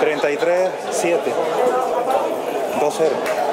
33-7. 2-0.